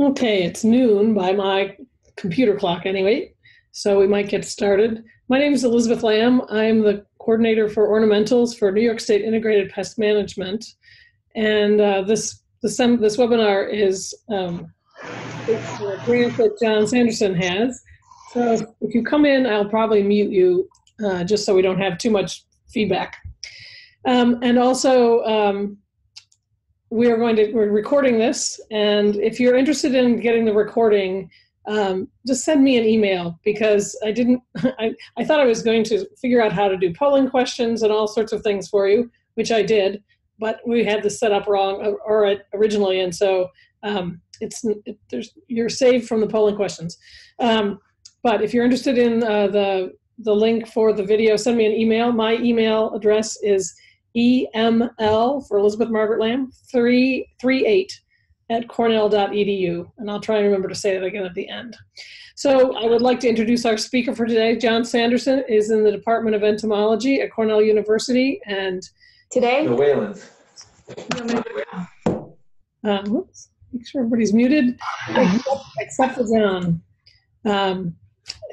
Okay, it's noon by my computer clock anyway, so we might get started. My name is Elizabeth Lamb. I'm the coordinator for ornamentals for New York State Integrated Pest Management. And uh, this, this, this webinar is um, a grant that John Sanderson has. So if you come in, I'll probably mute you uh, just so we don't have too much feedback. Um, and also, um, we are going to we're recording this and if you're interested in getting the recording um, just send me an email because i didn't I, I thought i was going to figure out how to do polling questions and all sorts of things for you which i did but we had this set up wrong uh, or originally and so um, it's it, there's you're saved from the polling questions. Um, but if you're interested in uh, the the link for the video send me an email. My email address is EML for Elizabeth Margaret Lamb, 338 at cornell.edu. And I'll try and remember to say that again at the end. So I would like to introduce our speaker for today. John Sanderson is in the Department of Entomology at Cornell University. And today, the Whalens. Um, whoops, make sure everybody's muted, except, except for John. Um,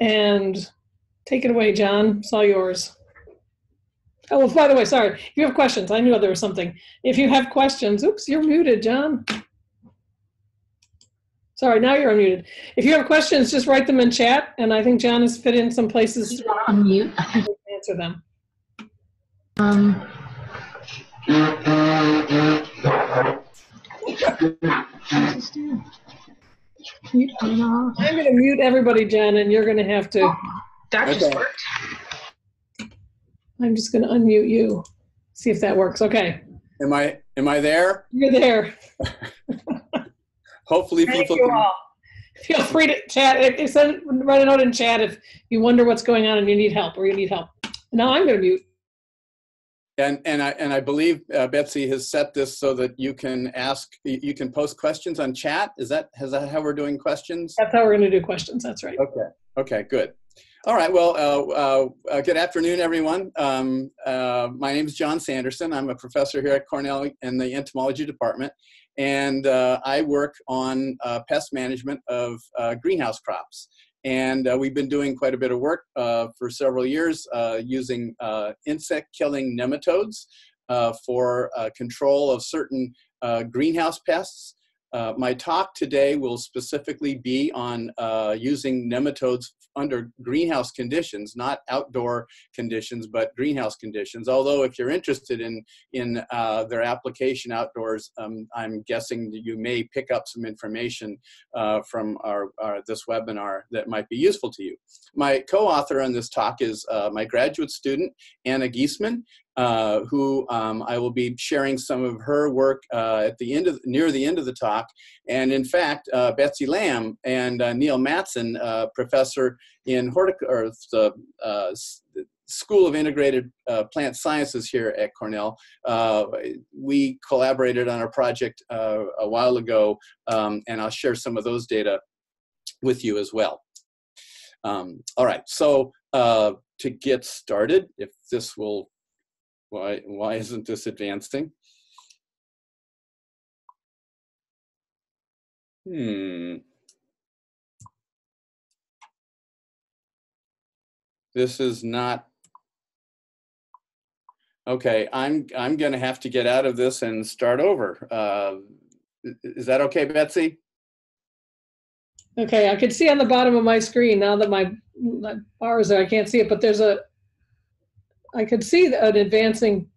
and take it away, John. It's all yours. Oh, well, by the way, sorry. If you have questions, I knew there was something. If you have questions, oops, you're muted, John. Sorry, now you're unmuted. If you have questions, just write them in chat, and I think John has fit in some places to unmute. answer them. Um. I'm going to mute everybody, Jen, and you're going to have to. That just okay. worked. I'm just going to unmute you. See if that works. Okay. Am I am I there? You're there. Hopefully Thank people you can... all. Feel free to chat. If Send, write a note in chat if you wonder what's going on and you need help or you need help. Now I'm going to mute. And and I and I believe uh, Betsy has set this so that you can ask, you can post questions on chat. Is that is that how we're doing questions? That's how we're going to do questions. That's right. Okay. Okay. Good. All right. Well, uh, uh, uh, good afternoon, everyone. Um, uh, my name is John Sanderson. I'm a professor here at Cornell in the entomology department, and uh, I work on uh, pest management of greenhouse crops. And we've been doing quite a bit of work for several years using insect-killing nematodes for control of certain greenhouse pests. Uh, my talk today will specifically be on uh, using nematodes under greenhouse conditions, not outdoor conditions, but greenhouse conditions. Although if you're interested in, in uh, their application outdoors, um, I'm guessing that you may pick up some information uh, from our, our, this webinar that might be useful to you. My co-author on this talk is uh, my graduate student, Anna Giesman, uh, who um, I will be sharing some of her work uh, at the end of near the end of the talk. And in fact, uh, Betsy Lamb and uh, Neil Mattson, uh, professor in horticulture, the School of Integrated Plant Sciences here at Cornell, we collaborated on a project a while ago, um, and I'll share some of those data with you as well. Um, all right, so to get started, if this will why, why isn't this advancing? Hmm. This is not, okay, I'm, I'm gonna have to get out of this and start over. Uh, is that okay, Betsy? Okay, I can see on the bottom of my screen now that my, my bars there, I can't see it, but there's a I could see an advancing.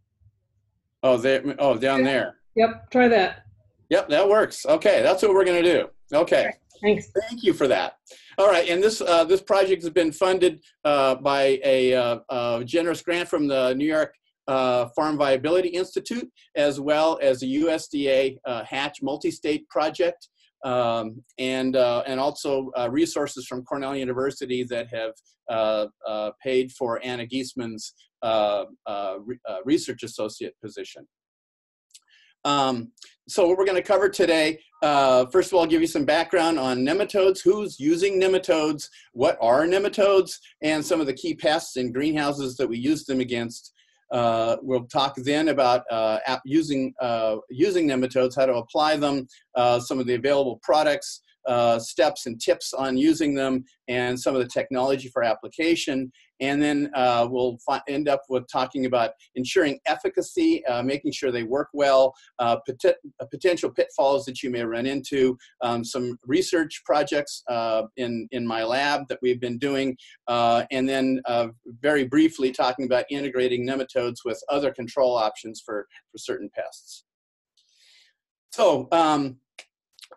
Oh, there. Oh, down there. Yep. Try that. Yep, that works. Okay, that's what we're going to do. Okay. Thanks. Thank you for that. All right, and this uh, this project has been funded uh, by a, uh, a, generous grant from the New York uh, Farm Viability Institute, as well as a USDA uh, Hatch multi-state project um, and uh, and also uh, resources from Cornell University that have uh, uh paid for Anna Giesman's uh, uh, re research associate position. Um, so what we're going to cover today, first of all, I'll give you some background on nematodes, who's using nematodes, what are nematodes, and some of the key pests in greenhouses that we use them against. Uh, we'll talk then about uh, using, uh, using nematodes, how to apply them, uh, some of the available products, uh, steps and tips on using them and some of the technology for application. And then uh, we'll end up with talking about ensuring efficacy, uh, making sure they work well, uh, pot potential pitfalls that you may run into, um, some research projects uh, in, in my lab that we've been doing, uh, and then uh, very briefly talking about integrating nematodes with other control options for, for certain pests. So, um,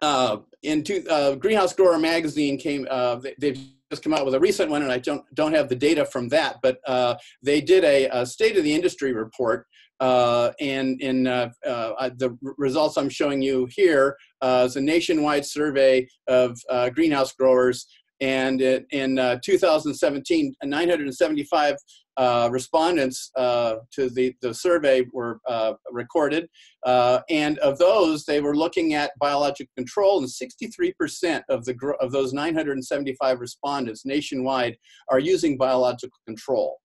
uh, in two, uh, Greenhouse Grower Magazine came, uh, they, have just come out with a recent one, and I don't, don't have the data from that, but uh, they did a, a, state of the industry report, uh, and in uh, the results I'm showing you here is a nationwide survey of greenhouse growers and in uh, 2017, 975 uh, respondents uh, to the, the survey were uh, recorded. Uh, and of those, they were looking at biological control, and 63% of, the, of those 975 respondents nationwide are using biological control.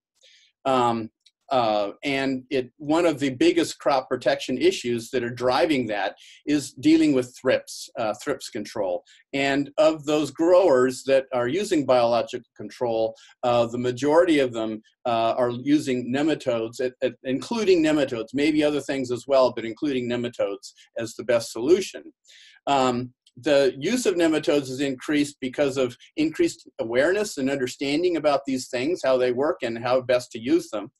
Um, uh, and it, one of the biggest crop protection issues that are driving that is dealing with thrips, uh, thrips control. And of those growers that are using biological control, uh, the majority of them uh, are using nematodes, at, at, including nematodes, maybe other things as well, but including nematodes as the best solution. Um, the use of nematodes has increased because of increased awareness and understanding about these things, how they work, and how best to use them.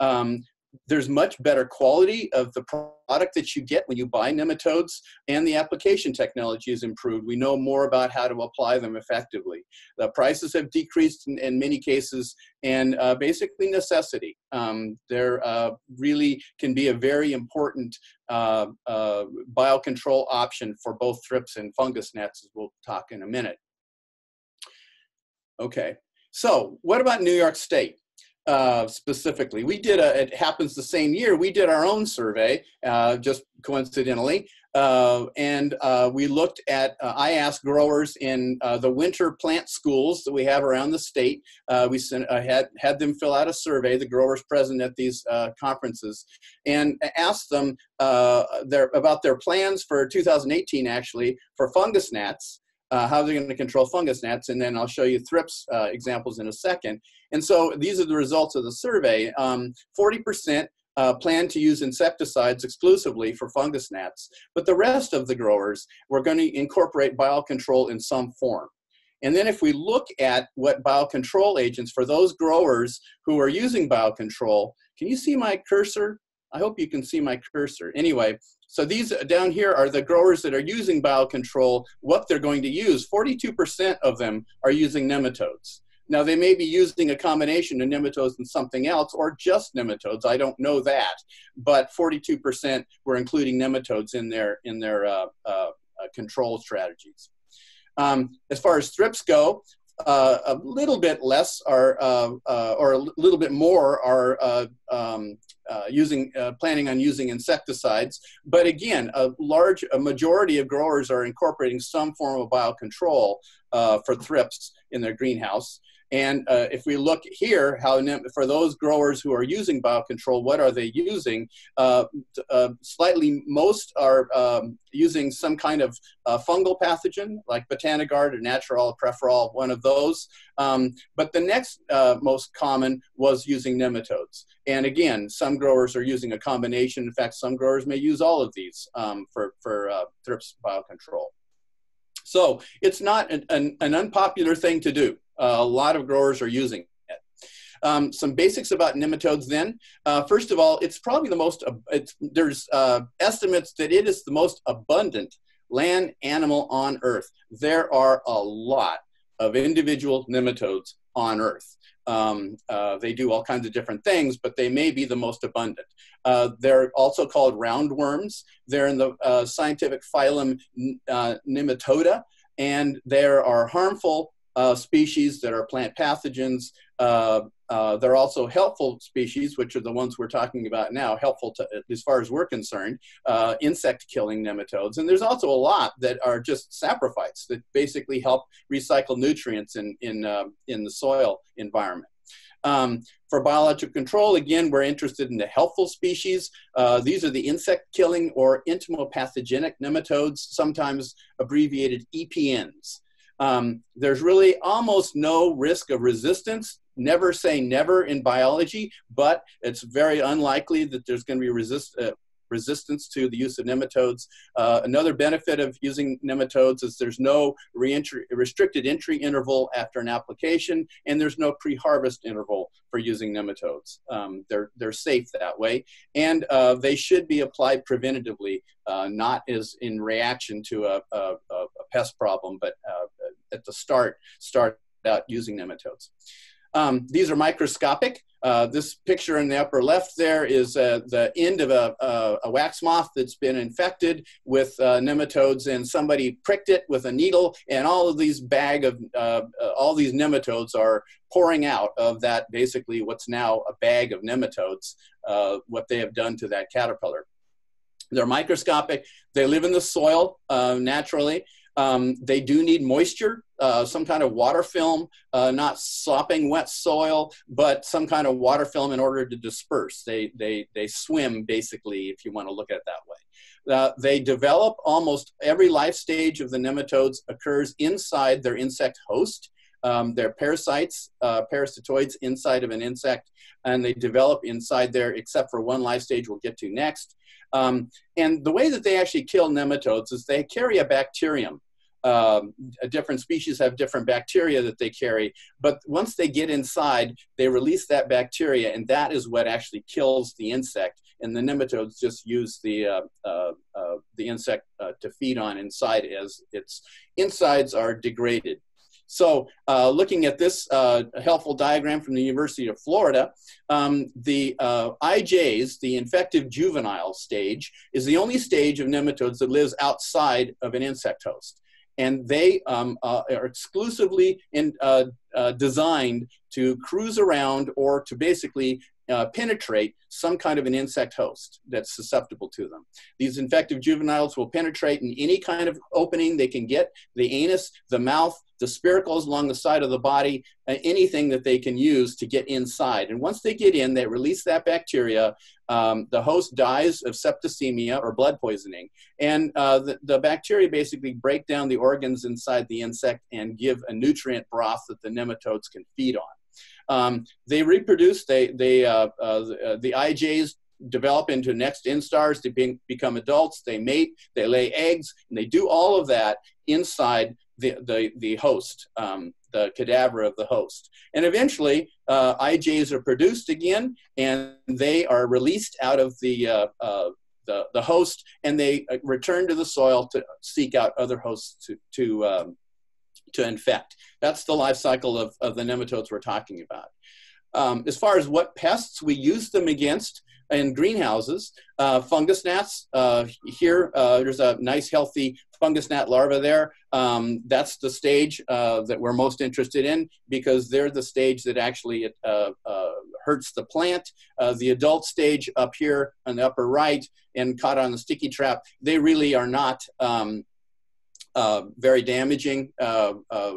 Um, there's much better quality of the product that you get when you buy nematodes and the application technology is improved. We know more about how to apply them effectively. The prices have decreased in, in many cases and uh, basically necessity. Um, there uh, really can be a very important uh, uh biocontrol option for both thrips and fungus gnats as we'll talk in a minute. Okay, so what about New York State? Uh, specifically. We did a, it happens the same year, we did our own survey, uh, just coincidentally. Uh, and uh, we looked at, uh, I asked growers in uh, the winter plant schools that we have around the state. we sent, had, had them fill out a survey, the growers present at these conferences, and asked them their, about their plans for 2018 actually for fungus gnats uh, how they're going to control fungus gnats, and then I'll show you thrips uh, examples in a second. And so these are the results of the survey. 40% um, uh, plan to use insecticides exclusively for fungus gnats, but the rest of the growers were going to incorporate biocontrol in some form. And then if we look at what biocontrol agents for those growers who are using biocontrol, can you see my cursor? I hope you can see my cursor. Anyway, so these down here are the growers that are using biocontrol, what they're going to use. 42% of them are using nematodes. Now they may be using a combination of nematodes and something else or just nematodes. I don't know that, but 42% were including nematodes in their, in their uh, uh, uh, control strategies. Um, as far as thrips go, uh, a little bit less are, uh, uh, or a little bit more are uh, um, using, planning on using insecticides. But again, a large, a majority of growers are incorporating some form of biocontrol for thrips in their greenhouse. And uh, if we look here, how for those growers who are using biocontrol, what are they using? Uh, uh, slightly, most are um, using some kind of uh, fungal pathogen like Botanigard or Natrol, PreFeRal, one of those. Um, but the next uh, most common was using nematodes. And again, some growers are using a combination. In fact, some growers may use all of these um, for, for uh, thrips biocontrol. So it's not an, an, an unpopular thing to do. Uh, a lot of growers are using it. Um, some basics about nematodes then. Uh, first of all, it's probably the most, there's uh, estimates that it is the most abundant land animal on Earth. There are a lot of individual nematodes on Earth. Um, uh, they do all kinds of different things, but they may be the most abundant. Uh, they're also called roundworms. They're in the uh, scientific phylum uh, Nematoda, and they are harmful uh, species that are plant pathogens. Uh, uh, they're also helpful species, which are the ones we're talking about now, helpful to, as far as we're concerned, uh, insect killing nematodes. And there's also a lot that are just saprophytes that basically help recycle nutrients in, in, uh, in the soil environment. Um, for biological control, again, we're interested in the helpful species. Uh, these are the insect killing or entomopathogenic nematodes, sometimes abbreviated EPNs. Um, there's really almost no risk of resistance. Never say never in biology, but it's very unlikely that there's going to be resist, uh, resistance to the use of nematodes. Uh, another benefit of using nematodes is there's no restricted entry interval after an application, and there's no pre-harvest interval for using nematodes. Um, they're, they're safe that way, and uh, they should be applied preventatively, uh, not as in reaction to a, a, a pest problem, but uh, at the start, start out using nematodes. Um, these are microscopic. Uh, this picture in the upper left there is uh, the end of a, a, a, wax moth that's been infected with uh, nematodes and somebody pricked it with a needle and all of these bag of, uh, uh, all these nematodes are pouring out of that basically what's now a bag of nematodes, uh, what they have done to that caterpillar. They're microscopic. They live in the soil naturally. Um, they do need moisture, uh, some kind of water film, uh, not sopping wet soil, but some kind of water film in order to disperse. They, they, they swim, basically, if you want to look at it that way. Uh, they develop almost every life stage of the nematodes occurs inside their insect host. Um, they're parasites, uh, parasitoids inside of an insect, and they develop inside there, except for one life stage we'll get to next. Um, and the way that they actually kill nematodes is they carry a bacterium. Um, different species have different bacteria that they carry, but once they get inside, they release that bacteria, and that is what actually kills the insect. And the nematodes just use the uh, uh, uh, the insect uh, to feed on inside as its insides are degraded. So uh, looking at this uh, helpful diagram from the University of Florida, um, the uh, IJs, the infective juvenile stage, is the only stage of nematodes that lives outside of an insect host. And they um, uh, are exclusively in, uh, uh, designed to cruise around or to basically uh, penetrate some kind of an insect host that's susceptible to them. These infective juveniles will penetrate in any kind of opening they can get, the anus, the mouth, the spiracles along the side of the body, uh, anything that they can use to get inside. And once they get in, they release that bacteria. Um, the host dies of septicemia or blood poisoning. And uh, the, the bacteria basically break down the organs inside the insect and give a nutrient broth that the nematodes can feed on. Um, they reproduce, they, they, uh, uh, the, uh, IJs develop into next instars, they be, become adults, they mate, they lay eggs, and they do all of that inside the, the, the host, um, the cadaver of the host. And eventually, uh, IJs are produced again, and they are released out of the, uh, uh, the, the host, and they uh, return to the soil to seek out other hosts to, to, um, to infect. That's the life cycle of, of the nematodes we're talking about. Um, as far as what pests we use them against in greenhouses, uh, fungus gnats, uh, here uh, there's a nice healthy fungus gnat larva there. Um, that's the stage uh, that we're most interested in because they're the stage that actually uh, uh, hurts the plant. the adult stage up here on the upper right and caught on the sticky trap, they really are not um, uh, very damaging. Uh, uh,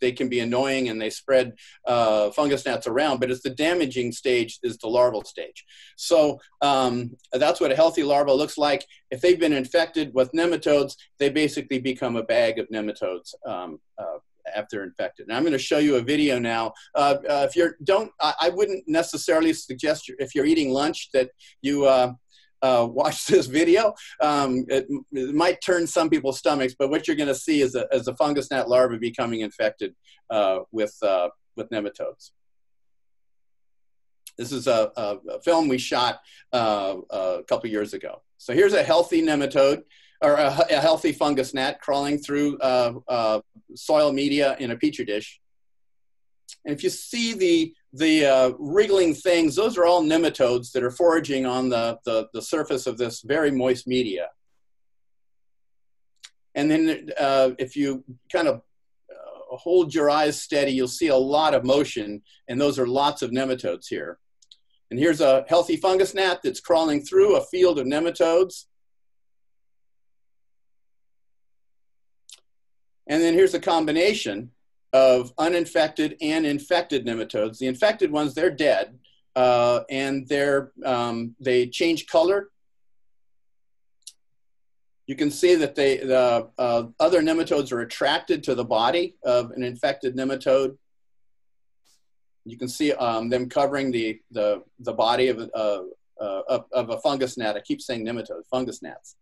they can be annoying and they spread uh, fungus gnats around, but it's the damaging stage is the larval stage. So um, that's what a healthy larva looks like. If they've been infected with nematodes, they basically become a bag of nematodes. Um, uh, after infected. And I'm going to show you a video now. Uh, uh, if you're don't, I, I, wouldn't necessarily suggest if you're eating lunch that you uh, uh, watch this video. Um, it, it, might turn some people's stomachs, but what you're going to see is a, is a fungus gnat larva becoming infected uh, with, uh, with nematodes. This is a, a, a film we shot uh, a couple years ago. So here's a healthy nematode or a, a healthy fungus gnat crawling through uh, uh, soil media in a petri dish. And if you see the the uh, wriggling things, those are all nematodes that are foraging on the, the, the surface of this very moist media. And then uh, if you kind of uh, hold your eyes steady, you'll see a lot of motion, and those are lots of nematodes here. And here's a healthy fungus gnat that's crawling through a field of nematodes. And then here's a combination of uninfected and infected nematodes. The infected ones, they're dead, uh, and they're, um, they change color. You can see that they, the uh, other nematodes are attracted to the body of an infected nematode. You can see um, them covering the, the, the body of, uh, of, of a fungus gnat. I keep saying nematode, fungus gnats.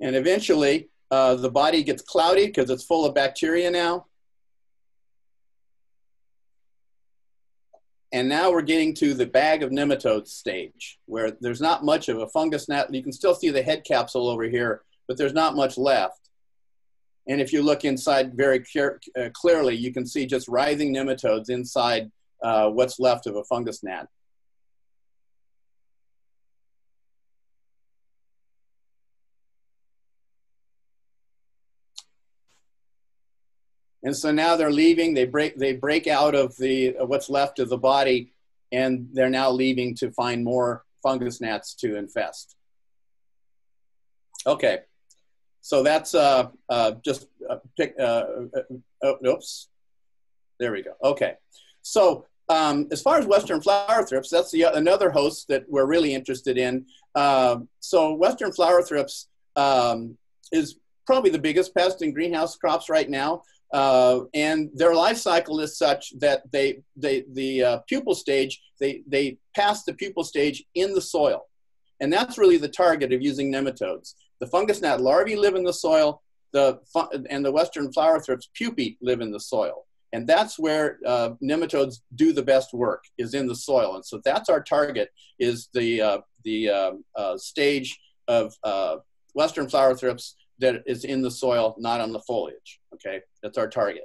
And eventually, uh, the body gets cloudy because it's full of bacteria now. And now we're getting to the bag of nematodes stage, where there's not much of a fungus gnat. You can still see the head capsule over here, but there's not much left. And if you look inside very uh, clearly, you can see just writhing nematodes inside uh, what's left of a fungus gnat. And so now they're leaving. They break they break out of the uh, what's left of the body, and they're now leaving to find more fungus gnats to infest. Okay, so that's uh, uh, just uh, pick. Uh, uh, oh, oops, there we go. Okay, so um, as far as western flower thrips, that's the, another host that we're really interested in. Uh, so western flower thrips um, is probably the biggest pest in greenhouse crops right now. Uh, and their life cycle is such that they, they the uh, pupal stage, they, they pass the pupal stage in the soil. And that's really the target of using nematodes. The fungus gnat larvae live in the soil, the, and the western flower thrips pupae live in the soil. And that's where uh, nematodes do the best work, is in the soil. And so that's our target, is the, uh, the um, uh, stage of uh, western flower thrips that is in the soil, not on the foliage. Okay, that's our target.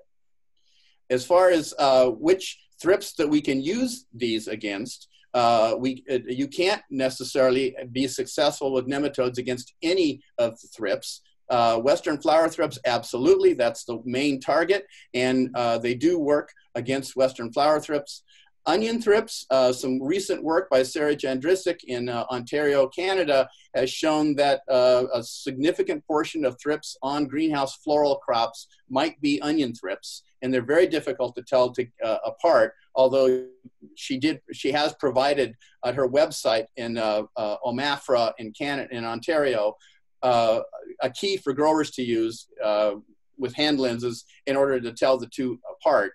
As far as uh, which thrips that we can use these against, uh, we, uh, you can't necessarily be successful with nematodes against any of the thrips. Uh, Western flower thrips, absolutely, that's the main target, and uh, they do work against Western flower thrips. Onion thrips, uh, some recent work by Sarah Jandricic in uh, Ontario, Canada, has shown that uh, a significant portion of thrips on greenhouse floral crops might be onion thrips, and they're very difficult to tell to, uh, apart. Although she did, she has provided at her website in uh, uh, OMAFRA in Canada, in Ontario, a key for growers to use with hand lenses in order to tell the two apart.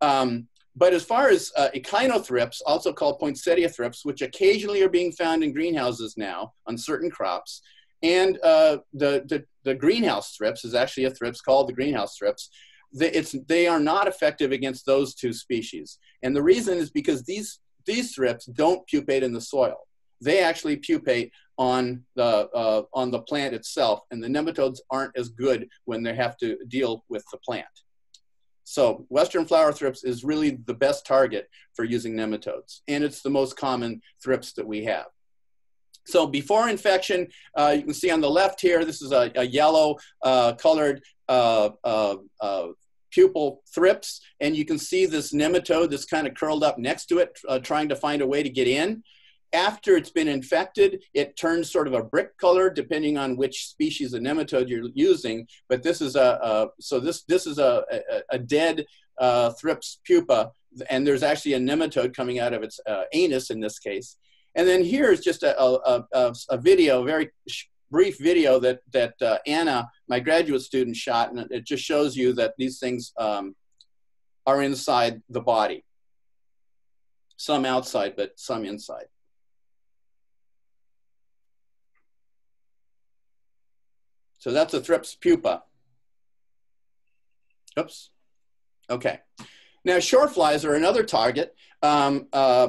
Um, but as far as uh, echinothrips, also called poinsettia thrips, which occasionally are being found in greenhouses now on certain crops, and uh, the, the, the, greenhouse thrips is actually a thrips called the greenhouse thrips. They, it's, they are not effective against those two species. And the reason is because these, these thrips don't pupate in the soil. They actually pupate on the, uh, on the plant itself, and the nematodes aren't as good when they have to deal with the plant. So western flower thrips is really the best target for using nematodes, and it's the most common thrips that we have. So before infection, uh, you can see on the left here, this is a, a yellow uh, colored uh, uh, uh pupal thrips, and you can see this nematode that's kind of curled up next to it, uh, trying to find a way to get in. After it's been infected, it turns sort of a brick color depending on which species of nematode you're using. But this is a, a so this this is a, a, a dead uh, thrips pupa, and there's actually a nematode coming out of its uh, anus in this case. And then here is just a, a, a, a video, very brief video that that uh, Anna, my graduate student, shot, and it just shows you that these things um, are inside the body. Some outside, but some inside. So that's a thrips pupa. Oops. Okay. Now, shore flies are another target. Um, uh,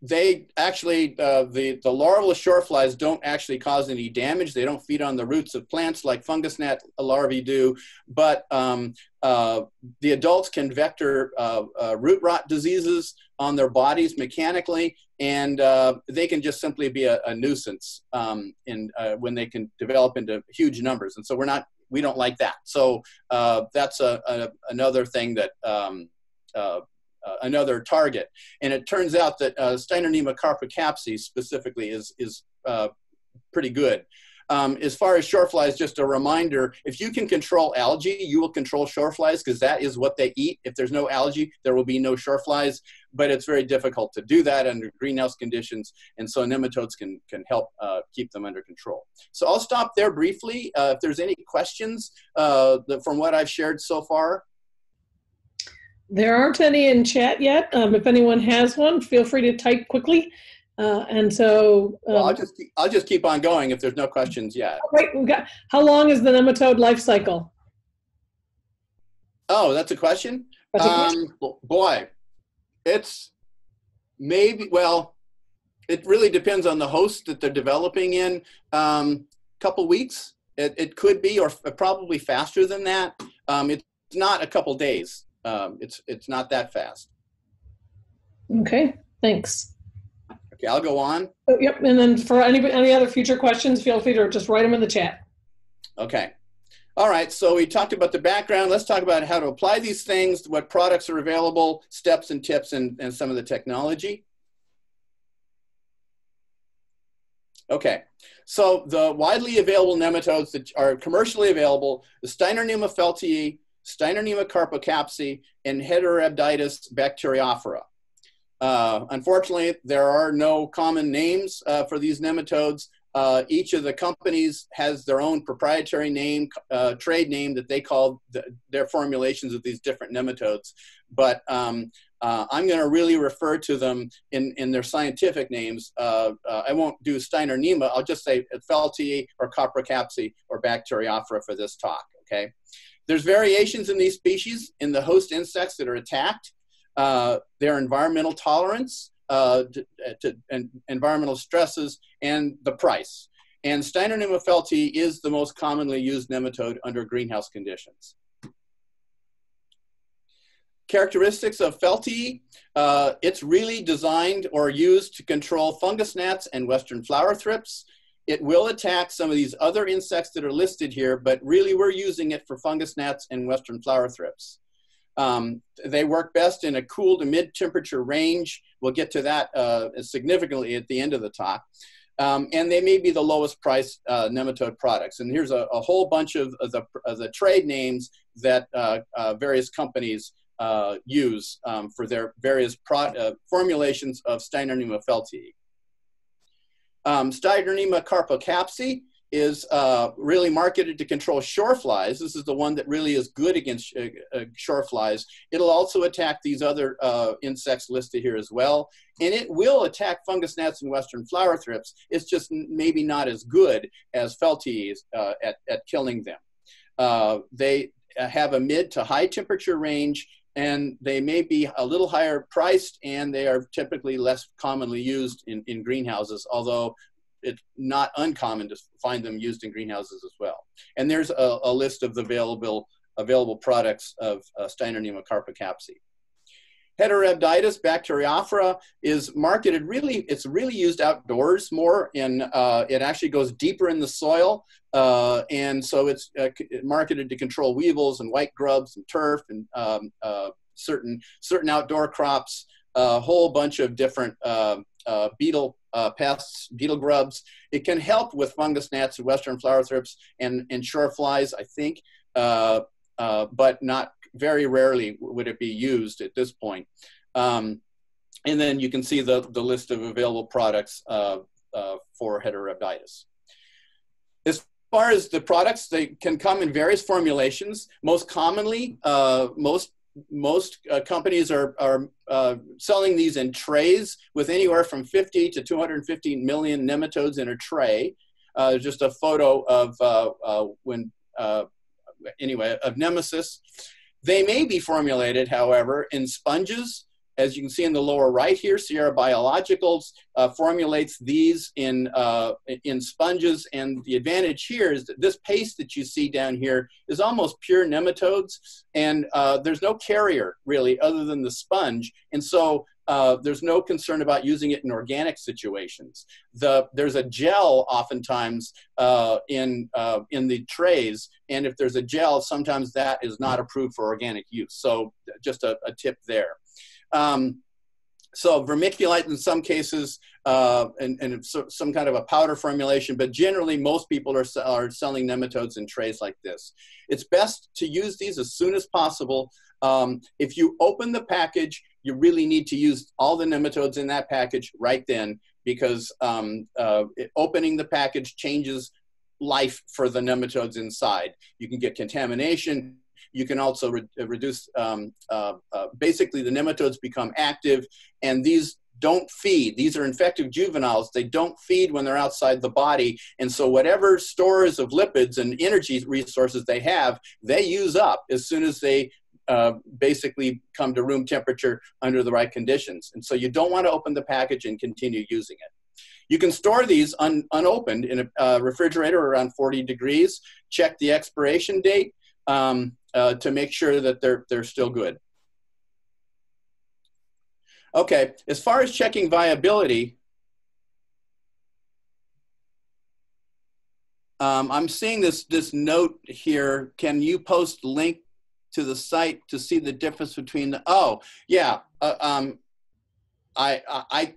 they actually, uh, the, the larval shore flies don't actually cause any damage. They don't feed on the roots of plants like fungus gnat larvae do, but um, uh, the adults can vector uh, uh, root rot diseases on their bodies mechanically, and uh, they can just simply be a, a nuisance um, in, when they can develop into huge numbers. And so we're not, we don't like that. So that's a, a, another thing that um, uh, uh, another target. And it turns out that uh, Steinernema carpocapsae specifically is, is uh, pretty good. Um, as far as shore flies, just a reminder, if you can control algae, you will control shore flies because that is what they eat. If there's no algae, there will be no shore flies, but it's very difficult to do that under greenhouse conditions. And so nematodes can, can help uh, keep them under control. So I'll stop there briefly. Uh, if there's any questions uh, from what I've shared so far. There aren't any in chat yet. Um, if anyone has one, feel free to type quickly. Uh, and so, um, well, I'll just I'll just keep on going if there's no questions yet. Right, we got. How long is the nematode life cycle? Oh, that's a question. That's a question. Um, boy, it's maybe well, it really depends on the host that they're developing in. Um, couple weeks. It, it could be, or probably faster than that. Um, it's not a couple days. Um, it's it's not that fast. Okay, thanks. Okay, I'll go on. Oh, yep, and then for any, any other future questions, feel free to just write them in the chat. Okay. All right, so we talked about the background. Let's talk about how to apply these things, what products are available, steps and tips, and, and some of the technology. Okay, so the widely available nematodes that are commercially available, the Steinernema feltiae, Steinernema carpocapsae, and Heterorhabditis bacteriophora. Uh, unfortunately, there are no common names uh, for these nematodes. Uh, each of the companies has their own proprietary name, uh, trade name that they call the, their formulations of these different nematodes. But um, uh, I'm going to really refer to them in, in their scientific names. I won't do Steinernema. I'll just say Feltiae or Carpocapsae or Bacteriophora for this talk, okay? There's variations in these species in the host insects that are attacked their environmental tolerance uh, to, to and environmental stresses, and the price. And Steinernema feltiae is the most commonly used nematode under greenhouse conditions. Characteristics of feltiae, uh, it's really designed or used to control fungus gnats and western flower thrips. It will attack some of these other insects that are listed here, but really we're using it for fungus gnats and western flower thrips. Um, they work best in a cool to mid temperature range. We'll get to that uh, significantly at the end of the talk. Um, and they may be the lowest price uh, nematode products. And here's a, a whole bunch of, of, the, of, the, trade names that uh, uh various companies uh, use um, for their various uh, formulations of Steinernema feltiae. Um, Steinernema carpocapsae is uh, really marketed to control shore flies. This is the one that really is good against uh, uh, shore flies. It'll also attack these other uh, insects listed here as well. And it will attack fungus gnats and western flower thrips. It's just maybe not as good as feltiae uh, at, at killing them. Uh, they have a mid to high temperature range and they may be a little higher priced and they are typically less commonly used in, in greenhouses, although it's not uncommon to find them used in greenhouses as well. And there's a, a list of the available, available products of uh, Steinernema carpocapsae. Heterorhabditis bacteriophora is marketed really, it's really used outdoors more and uh, it actually goes deeper in the soil. Uh, and so it's uh, marketed to control weevils and white grubs and turf and um, uh, certain, certain outdoor crops, a whole bunch of different um, uh, beetle uh, pests, beetle grubs. It can help with fungus gnats and western flower thrips and, and shore flies, I think, uh, uh, but not very rarely would it be used at this point. Um, and then you can see the, the list of available products uh, uh, for heterorhabditis. As far as the products, they can come in various formulations. Most commonly, most most uh, companies are, are uh, selling these in trays with anywhere from 50 to 250 million nematodes in a tray. Uh, just a photo of uh, uh, when, uh, anyway, of Nemasys. They may be formulated, however, in sponges as you can see in the lower right here, Sierra Biologicals uh, formulates these in, uh, in sponges. And the advantage here is that this paste that you see down here is almost pure nematodes. And uh, there's no carrier really other than the sponge. And so uh, there's no concern about using it in organic situations. The, there's a gel oftentimes uh, in, uh, in the trays, and if there's a gel, sometimes that is not approved for organic use. So just a, a tip there. Um, so vermiculite in some cases, uh, and, and so, some kind of a powder formulation, but generally most people are, are selling nematodes in trays like this. It's best to use these as soon as possible. Um, if you open the package, you really need to use all the nematodes in that package right then because um, uh, opening the package changes life for the nematodes inside. You can get contamination, you can also re reduce, um, uh, uh, basically the nematodes become active and these don't feed. These are infective juveniles. They don't feed when they're outside the body. And so whatever stores of lipids and energy resources they have, they use up as soon as they uh, basically come to room temperature under the right conditions. And so you don't want to open the package and continue using it. You can store these un unopened in a uh, refrigerator around 40 degrees. Check the expiration date um, uh, to make sure that they're, they're still good. Okay, as far as checking viability, um, I'm seeing this, this note here. Can you post link to the site to see the difference between the, oh, yeah, uh, um, I, I,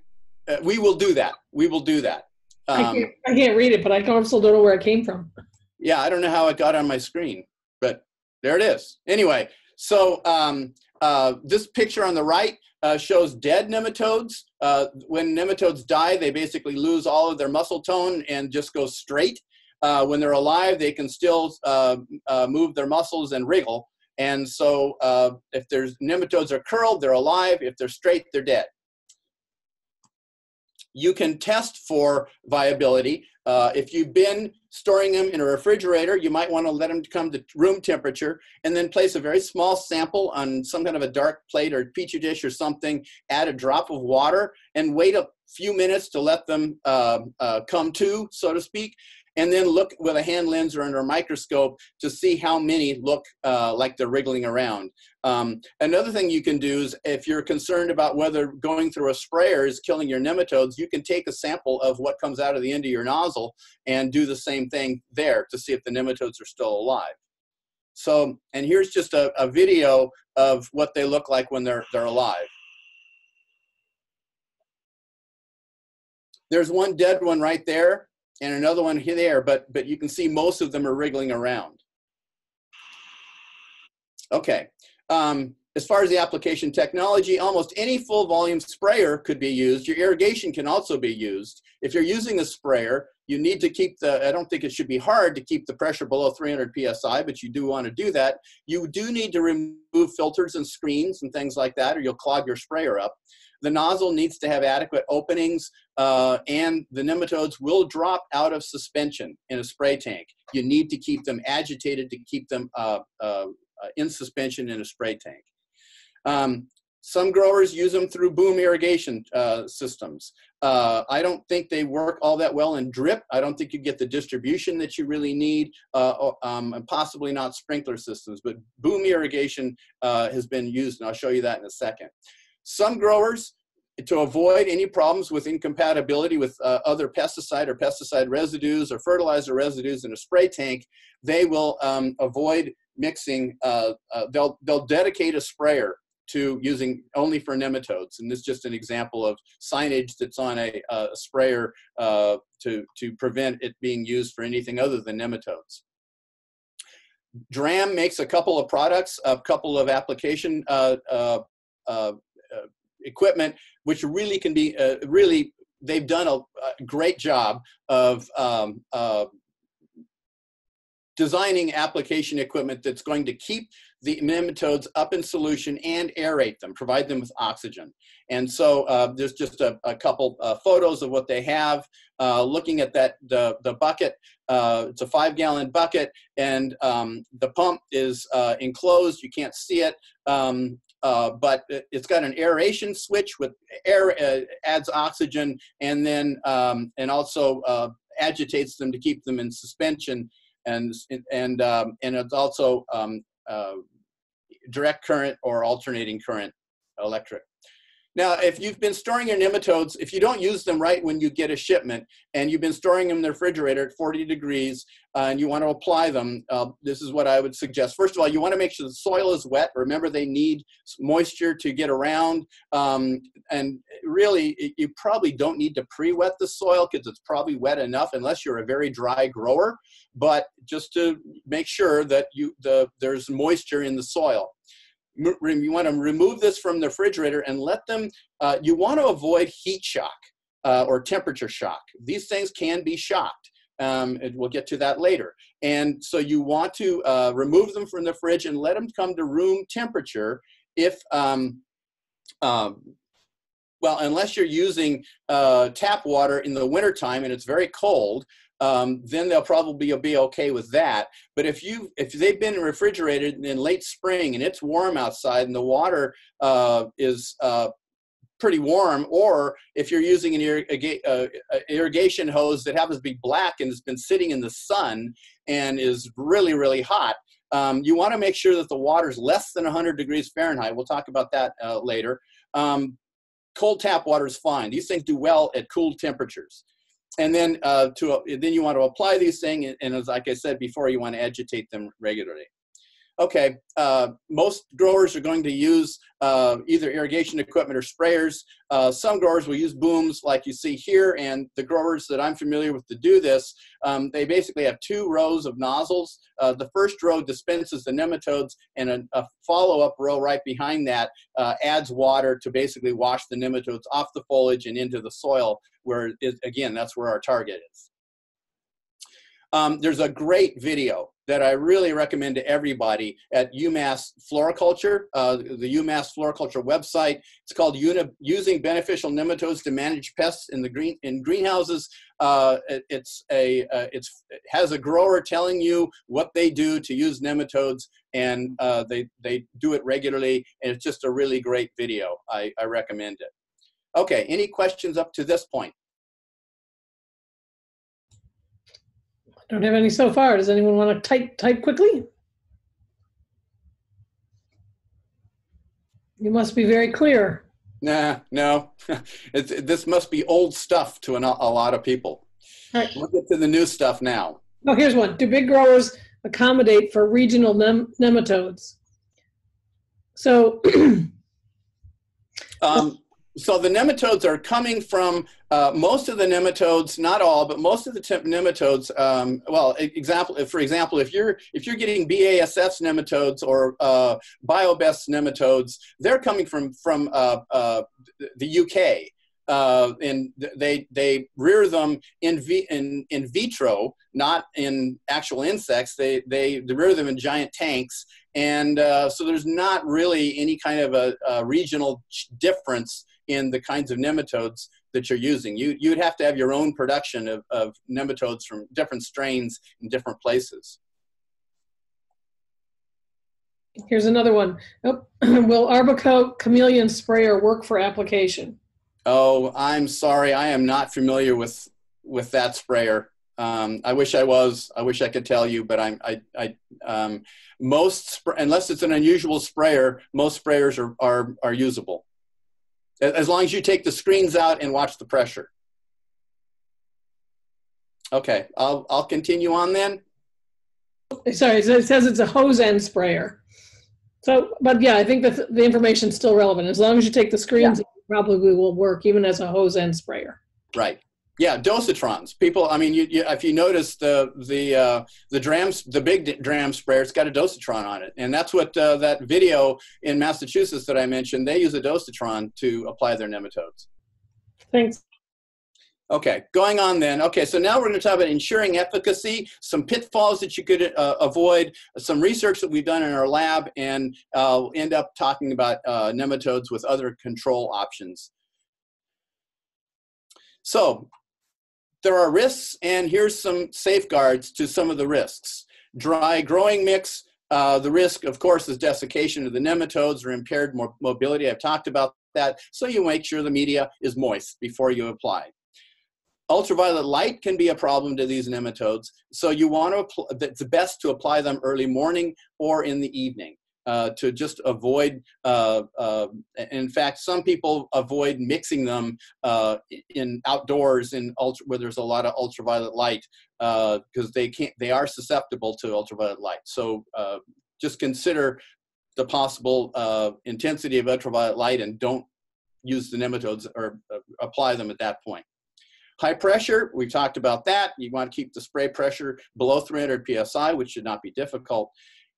uh, we will do that. We will do that. Um, I, can't, I can't read it, but I also don't know where it came from. Yeah, I don't know how it got on my screen, but there it is. Anyway, so um, uh, this picture on the right uh, shows dead nematodes. Uh, when nematodes die, they basically lose all of their muscle tone and just go straight. Uh, when they're alive, they can still uh, uh, move their muscles and wriggle. And so if there's nematodes are curled, they're alive. If they're straight, they're dead you can test for viability. Uh, if you've been storing them in a refrigerator, you might want to let them come to room temperature and then place a very small sample on some kind of a dark plate or petri dish or something, add a drop of water and wait a few minutes to let them uh, uh, come to, so to speak and then look with a hand lens or under a microscope to see how many look uh, like they're wriggling around. Um, another thing you can do is if you're concerned about whether going through a sprayer is killing your nematodes, you can take a sample of what comes out of the end of your nozzle and do the same thing there to see if the nematodes are still alive. So, and here's just a, a video of what they look like when they're, they're alive. There's one dead one right there and another one here there, but, but you can see most of them are wriggling around. Okay, um, as far as the application technology, almost any full volume sprayer could be used. Your irrigation can also be used. If you're using a sprayer, you need to keep the, I don't think it should be hard to keep the pressure below 300 PSI, but you do want to do that. You do need to remove filters and screens and things like that, or you'll clog your sprayer up. The nozzle needs to have adequate openings uh, and the nematodes will drop out of suspension in a spray tank. You need to keep them agitated to keep them uh, uh, in suspension in a spray tank. Um, some growers use them through boom irrigation uh, systems. Uh, I don't think they work all that well in drip. I don't think you get the distribution that you really need, uh, um, and possibly not sprinkler systems, but boom irrigation uh, has been used, and I'll show you that in a second. Some growers, to avoid any problems with incompatibility with uh, other pesticide or pesticide residues or fertilizer residues in a spray tank, they will um, avoid mixing, uh, uh, they'll, they'll dedicate a sprayer to using only for nematodes. And this is just an example of signage that's on a, a sprayer uh, to, to prevent it being used for anything other than nematodes. Dramm makes a couple of products, a couple of application uh, uh, uh uh, equipment, which really can be uh, really they've done a, a great job of um, uh, designing application equipment that's going to keep the nematodes up in solution and aerate them, provide them with oxygen. And so uh, there's just a, a couple uh, photos of what they have. Uh, looking at that, the, the bucket, uh, it's a five gallon bucket and um, the pump is uh, enclosed, you can't see it. Um, uh, but it's got an aeration switch with air adds oxygen and then um, and also agitates them to keep them in suspension and and um, and it's also um, uh, direct current or alternating current electric. Now, if you've been storing your nematodes, if you don't use them right when you get a shipment and you've been storing them in the refrigerator at 40 degrees uh, and you want to apply them, uh, this is what I would suggest. First of all, you want to make sure the soil is wet. Remember, they need moisture to get around. Um, and really, you probably don't need to pre-wet the soil because it's probably wet enough unless you're a very dry grower. But just to make sure that you the, there's moisture in the soil you want to remove this from the refrigerator and let them, uh, you want to avoid heat shock uh, or temperature shock. These things can be shocked. Um, we'll get to that later. And so you want to uh, remove them from the fridge and let them come to room temperature if, um, um, well, unless you're using uh, tap water in the wintertime and it's very cold, um, then they'll probably be okay with that. But if you if they've been refrigerated in late spring and it's warm outside and the water uh, is uh, pretty warm, or if you're using an irrig- uh, irrigation hose that happens to be black and has been sitting in the sun and is really really hot, um, you want to make sure that the water is less than 100 degrees Fahrenheit. We'll talk about that uh, later. Um, cold tap water is fine. These things do well at cool temperatures and then uh, to then you want to apply these things, and, and as like I said before, you want to agitate them regularly. Okay, uh, most growers are going to use uh, either irrigation equipment or sprayers. Uh, some growers will use booms like you see here, and the growers that I'm familiar with to do this, um, they basically have two rows of nozzles. Uh, the first row dispenses the nematodes, and a, a follow-up row right behind that uh, adds water to basically wash the nematodes off the foliage and into the soil, where, it, again, that's where our target is. Um, there's a great video that I really recommend to everybody at UMass Floriculture, uh, the UMass Floriculture website. It's called Using Beneficial Nematodes to Manage Pests in the green in Greenhouses. Uh, it, it's a uh, it's it has a grower telling you what they do to use nematodes, and uh, they they do it regularly, and it's just a really great video. I, I recommend it. Okay, any questions up to this point? Don't have any so far. Does anyone want to type type quickly? You must be very clear. Nah, no. it's, this must be old stuff to an, a lot of people. Right. We'll get to the new stuff now. Oh, here's one. Do big growers accommodate for regional nem- nematodes? So, um, so the nematodes are coming from uh, most of the nematodes, not all, but most of the nematodes. Um, well, example, for example, if you're if you're getting BASF nematodes or uh, BioBest nematodes, they're coming from from uh, uh the UK, uh, and they they rear them in, vi- in in vitro, not in actual insects. They they, rear them in giant tanks, and uh, so there's not really any kind of a, a regional difference in the kinds of nematodes that you're using. You, you'd have to have your own production of, of nematodes from different strains in different places. Here's another one. Oh, will Arbico chameleon sprayer work for application? Oh, I'm sorry. I am not familiar with with that sprayer. Um, I wish I was. I wish I could tell you, but I'm. I. I um, most unless it's an unusual sprayer, most sprayers are are are usable as long as you take the screens out and watch the pressure. Okay, I'll, I'll continue on then. Sorry, it says it's a hose end sprayer. So, but yeah, I think that the information is still relevant. As long as you take the screens, yeah. it probably will work even as a hose end sprayer. Right. Yeah, dosatrons. People, I mean, you, you, if you notice the the uh, the Dramms, the big Dramm sprayer, it's got a dosatron on it, and that's what uh, that video in Massachusetts that I mentioned. They use a dosatron to apply their nematodes. Thanks. Okay, going on then. Okay, so now we're going to talk about ensuring efficacy, some pitfalls that you could uh, avoid, some research that we've done in our lab, and uh, end up talking about uh, nematodes with other control options. So there are risks, and here's some safeguards to some of the risks. Dry growing mix, uh, the risk, of course, is desiccation of the nematodes or impaired mobility. I've talked about that. So you make sure the media is moist before you apply. Ultraviolet light can be a problem to these nematodes. So you want to, it's best to apply them early morning or in the evening. Uh, to just avoid. Uh, uh, in fact, some people avoid mixing them uh, in outdoors in ultra, where there's a lot of ultraviolet light because they can't. They are susceptible to ultraviolet light. So just consider the possible intensity of ultraviolet light and don't use the nematodes or apply them at that point. High pressure—we've talked about that. You want to keep the spray pressure below 300 psi, which should not be difficult.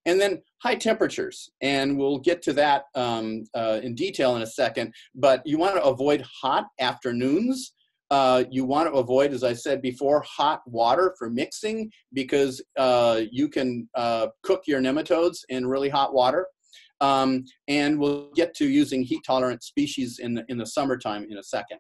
And then high temperatures, and we'll get to that um, uh, in detail in a second, but you want to avoid hot afternoons. Uh, you want to avoid, as I said before, hot water for mixing because uh, you can uh, cook your nematodes in really hot water. Um, and we'll get to using heat tolerant species in the, in the summertime in a second.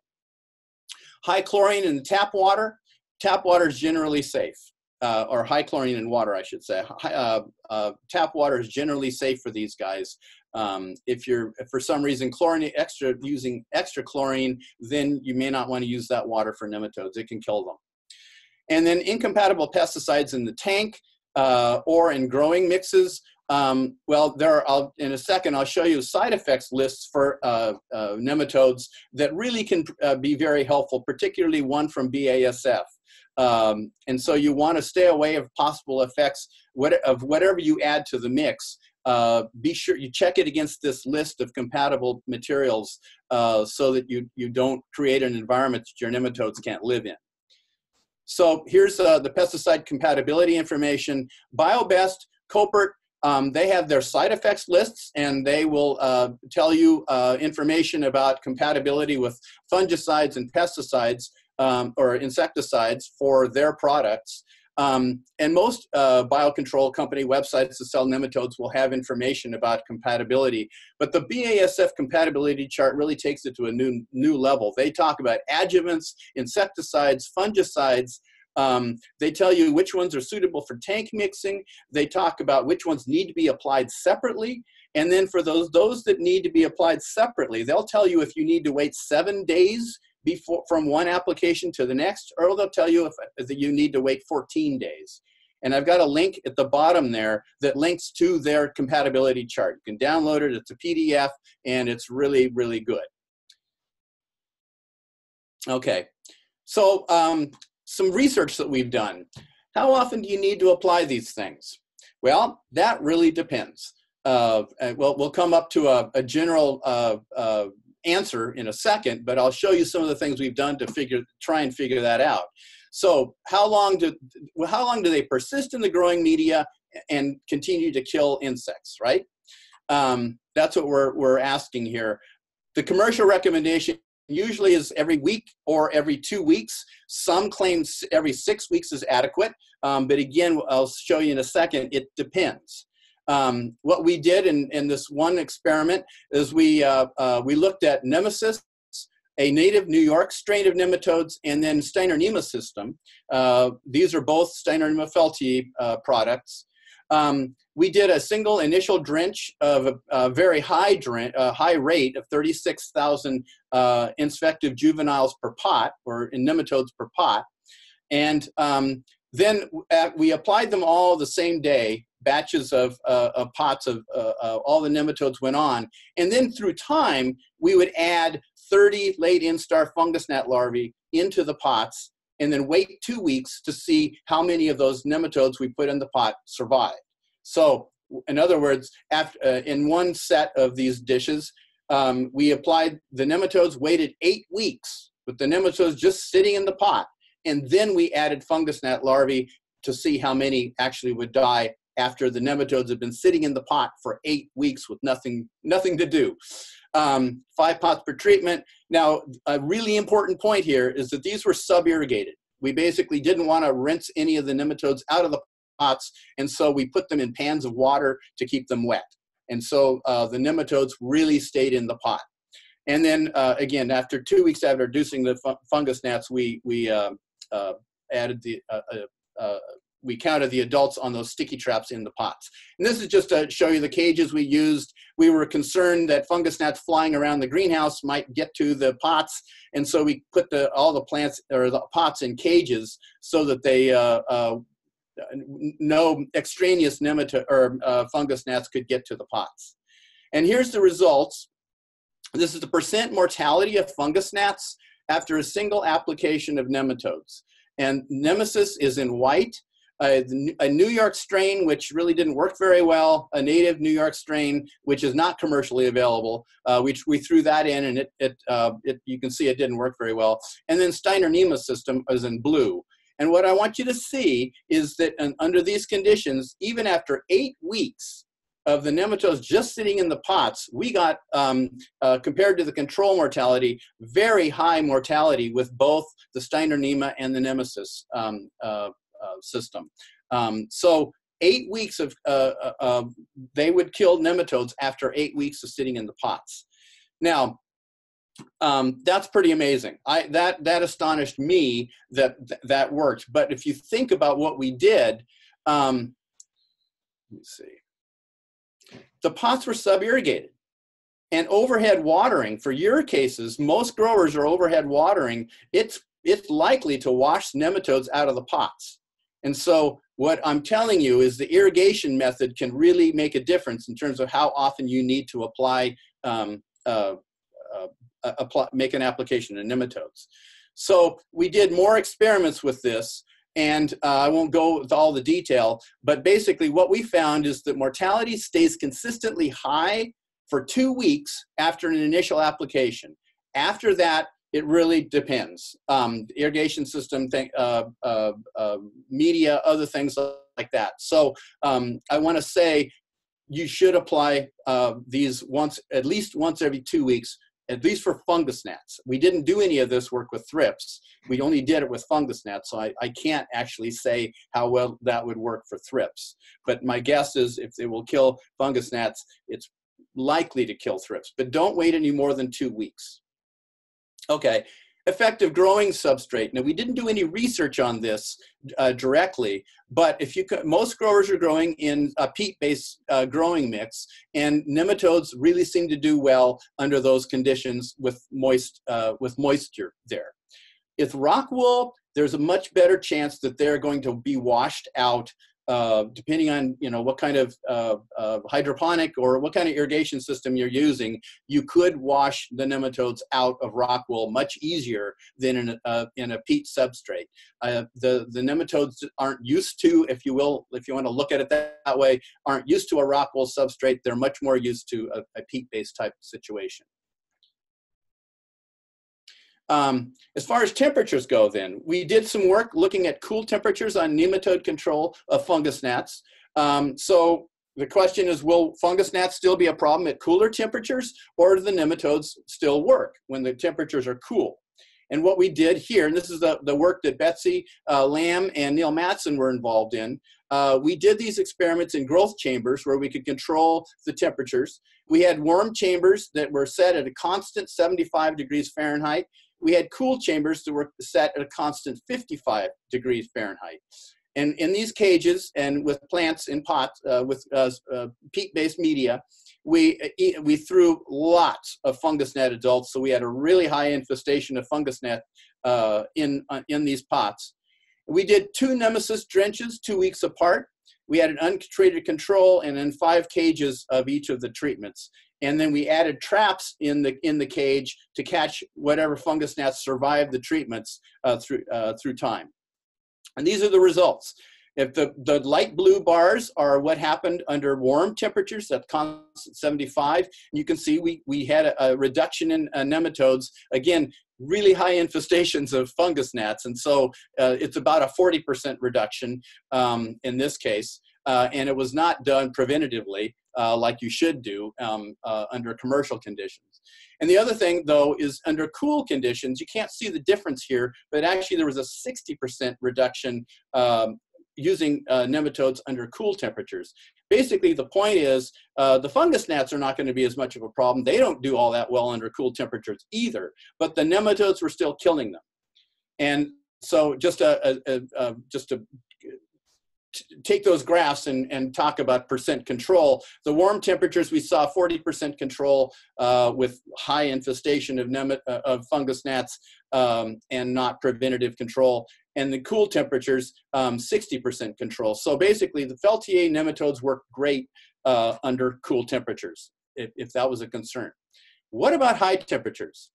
High chlorine in the tap water. Tap water is generally safe, uh, or high chlorine in water, I should say. Uh, uh, tap water is generally safe for these guys. Um, if you're, if for some reason, chlorine extra using extra chlorine, then you may not want to use that water for nematodes. It can kill them. And then incompatible pesticides in the tank uh, or in growing mixes. Um, well, there are, in a second, I'll show you side effects lists for uh, uh, nematodes that really can uh, be very helpful, particularly one from BASF. Um, and so you want to stay away of possible effects what, of whatever you add to the mix. Uh, be sure you check it against this list of compatible materials uh, so that you, you don't create an environment that your nematodes can't live in. So here's uh, the pesticide compatibility information. BioBest, Koppert, um, they have their side effects lists and they will uh, tell you uh, information about compatibility with fungicides and pesticides um, or insecticides for their products. Um, and most uh, biocontrol company websites that sell nematodes will have information about compatibility. But the BASF compatibility chart really takes it to a new, new level. They talk about adjuvants, insecticides, fungicides, um, they tell you which ones are suitable for tank mixing. They talk about which ones need to be applied separately. And then for those, those that need to be applied separately, they'll tell you if you need to wait seven days before from one application to the next, or they'll tell you if, if you need to wait 14 days. And I've got a link at the bottom there that links to their compatibility chart. You can download it, it's a PDF, and it's really, really good. Okay, so um, some research that we've done. How often do you need to apply these things? Well, that really depends. Uh, well, we'll come up to a, a general uh, uh, answer in a second, but I'll show you some of the things we've done to figure, try and figure that out. So, how long do how long do they persist in the growing media and continue to kill insects? Right. Um, that's what we're we're asking here. The commercial recommendation usually is every week or every two weeks. Some claim every six weeks is adequate, um, but again, I'll show you in a second, it depends. Um, what we did in, in this one experiment is we, uh, uh, we looked at Nemasys, a native New York strain of nematodes, and then Steinernema system. Uh, these are both Steinernema feltiae uh, products. Um, we did a single initial drench of a, a very high drench, a high rate of 36,000 uh, infective juveniles per pot, or in nematodes per pot. And um, then at, we applied them all the same day, batches of, uh, of pots of uh, uh all the nematodes went on. And then through time, we would add 30 late instar fungus gnat larvae into the pots and then wait two weeks to see how many of those nematodes we put in the pot survive. So, in other words, after, uh, in one set of these dishes, um, we applied the nematodes, waited eight weeks with the nematodes just sitting in the pot, and then we added fungus gnat larvae to see how many actually would die after the nematodes had been sitting in the pot for eight weeks with nothing nothing to do. Um, five pots per treatment. Now, a really important point here is that these were sub-irrigated. We basically didn't want to rinse any of the nematodes out of the pots, and so we put them in pans of water to keep them wet. And so uh, the nematodes really stayed in the pot. And then uh, again, after two weeks after reducing the fungus gnats, we we uh, uh added the uh, uh, we counted the adults on those sticky traps in the pots. And this is just to show you the cages we used. We were concerned that fungus gnats flying around the greenhouse might get to the pots, and so we put the all the plants or the pots in cages so that they no extraneous nematode or uh, fungus gnats could get to the pots. And here's the results. This is the percent mortality of fungus gnats after a single application of nematodes. And Nemasys is in white, a New York strain, which really didn't work very well, a native New York strain, which is not commercially available. Uh, we, we threw that in, and it, it, uh, it, you can see it didn't work very well. And then Steinernema system is in blue. And what I want you to see is that under these conditions, even after eight weeks of the nematodes just sitting in the pots, we got, um, uh, compared to the control mortality, very high mortality with both the Steinernema and the Nemasys um, uh, system. Um, so eight weeks of, uh, uh, they would kill nematodes after eight weeks of sitting in the pots. Now, um, that's pretty amazing. I, that, that astonished me that th that worked. But if you think about what we did, um, let me see. The pots were sub-irrigated and overhead watering for your cases, most growers are overhead watering. It's, it's likely to wash nematodes out of the pots. And so what I'm telling you is the irrigation method can really make a difference in terms of how often you need to apply, um, uh, uh, apply make an application to nematodes. So we did more experiments with this and uh, I won't go with all the detail, but basically what we found is that mortality stays consistently high for two weeks after an initial application. After that, it really depends. Um, irrigation system, uh, uh, uh, media, other things like that. So um, I want to say you should apply uh, these once, at least once every two weeks, at least for fungus gnats. We didn't do any of this work with thrips. We only did it with fungus gnats, so I, I can't actually say how well that would work for thrips. But my guess is if it will kill fungus gnats, it's likely to kill thrips. But don't wait any more than two weeks. Okay, effective growing substrate. Now we didn't do any research on this uh, directly, but if you could, most growers are growing in a peat-based uh, growing mix, and nematodes really seem to do well under those conditions with moist uh, with moisture there. If rock wool, there's a much better chance that they're going to be washed out uh, depending on you know what kind of uh, uh, hydroponic or what kind of irrigation system you're using, you could wash the nematodes out of rock wool much easier than in a, uh, in a peat substrate. Uh, the the nematodes aren't used to, if you will, if you want to look at it that, that way, aren't used to a rock wool substrate. They're much more used to a, a peat-based type situation. Um, as far as temperatures go then, we did some work looking at cool temperatures on nematode control of fungus gnats. Um, so the question is, will fungus gnats still be a problem at cooler temperatures or do the nematodes still work when the temperatures are cool? And what we did here, and this is the, the work that Betsy uh, Lamb and Neil Mattson were involved in, uh, we did these experiments in growth chambers where we could control the temperatures. We had warm chambers that were set at a constant 75 degrees Fahrenheit we had cool chambers that were set at a constant 55 degrees Fahrenheit. And in these cages and with plants in pots uh, with uh, uh, peat-based media, we, uh, we threw lots of fungus gnat adults. So we had a really high infestation of fungus gnat uh, in, uh, in these pots. We did two Nemasys drenches two weeks apart. We had an untreated control and then five cages of each of the treatments and then we added traps in the in the cage to catch whatever fungus gnats survived the treatments uh, through uh, through time. And these are the results. If the, the light blue bars are what happened under warm temperatures at constant 75, you can see we, we had a, a reduction in uh, nematodes. Again, really high infestations of fungus gnats. And so uh, it's about a 40% reduction um, in this case. Uh, and it was not done preventatively uh, like you should do um, uh, under commercial conditions. And the other thing, though, is under cool conditions, you can't see the difference here, but actually there was a 60% reduction um, using uh, nematodes under cool temperatures. Basically, the point is uh, the fungus gnats are not going to be as much of a problem. They don't do all that well under cool temperatures either, but the nematodes were still killing them. And so just a, a, a, just to take those graphs and, and talk about percent control. The warm temperatures, we saw 40% control uh, with high infestation of, uh, of fungus gnats um, and not preventative control. and the cool temperatures, um, 60% control. So basically, the Feltiae nematodes work great uh, under cool temperatures, if, if that was a concern. What about high temperatures?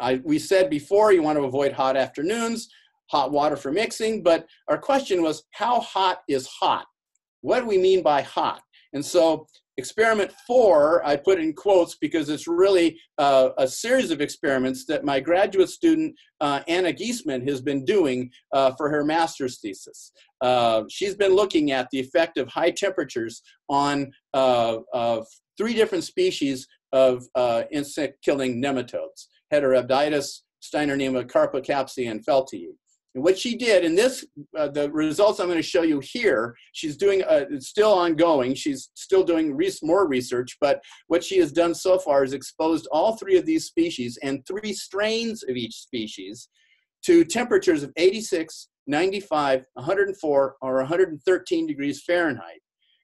I, we said before you want to avoid hot afternoons, hot water for mixing, but our question was how hot is hot? What do we mean by hot? And so experiment four, I put in quotes because it's really uh, a series of experiments that my graduate student, uh, Anna Giesman, has been doing uh, for her master's thesis. Uh, she's been looking at the effect of high temperatures on uh, three different species of uh, insect-killing nematodes, Heterorhabditis, Steinernema carpocapsae, and Feltiae. And what she did, and this, uh, the results I'm going to show you here, she's doing, uh, it's still ongoing. She's still doing more research, but what she has done so far is exposed all three of these species and three strains of each species to temperatures of 86, 95, 104, or 113 degrees Fahrenheit.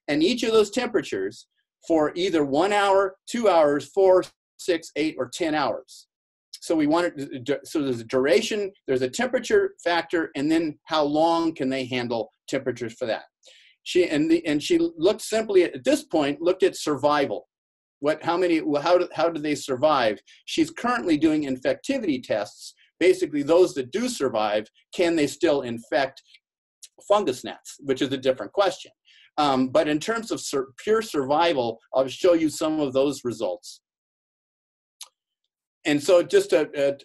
And each of those temperatures for either one hour, two hours, four, six, eight, or 10 hours. So we wanted, so there's a duration, there's a temperature factor, and then how long can they handle temperatures for that. She, and, the, and she looked simply at, at this point, looked at survival. What, how many, Well, how do, how do they survive? She's currently doing infectivity tests. Basically, those that do survive, can they still infect fungus gnats, which is a different question. Um, but in terms of sur pure survival, I'll show you some of those results and so just a, a,